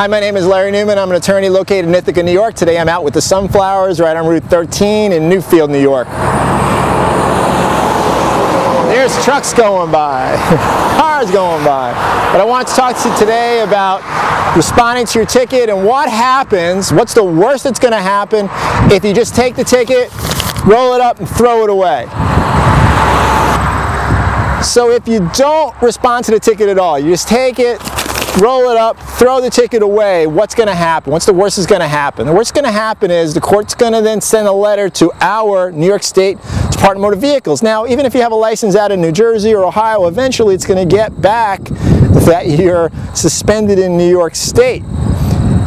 Hi, my name is Larry Newman. I'm an attorney located in Ithaca, New York. Today I'm out with the Sunflowers right on Route 13 in Newfield, New York. There's trucks going by, cars going by. But I want to talk to you today about responding to your ticket and what happens, what's the worst that's going to happen if you just take the ticket, roll it up and throw it away. So if you don't respond to the ticket at all, you just take it, roll it up, throw the ticket away, what's going to happen? What's the worst is going to happen? The worst going to happen is the court's going to then send a letter to our New York State Department of Motor Vehicles. Now, even if you have a license out in New Jersey or Ohio, eventually it's going to get back that you're suspended in New York State.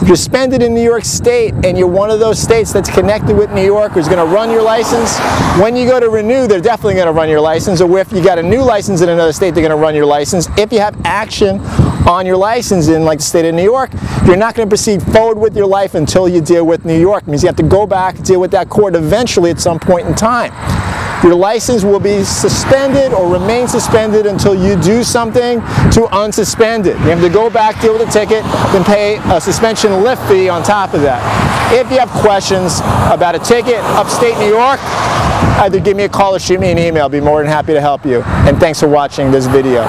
If you're suspended in New York State and you're one of those states that's connected with New York who's going to run your license, when you go to renew, they're definitely going to run your license. Or if you got a new license in another state, they're going to run your license. If you have action on your license in like the state of New York, you're not going to proceed forward with your life until you deal with New York. It means you have to go back, deal with that court eventually at some point in time. Your license will be suspended or remain suspended until you do something to unsuspend it. You have to go back, deal with the ticket, then pay a suspension lift fee on top of that. If you have questions about a ticket upstate New York, either give me a call or shoot me an email. I'll be more than happy to help you. And thanks for watching this video.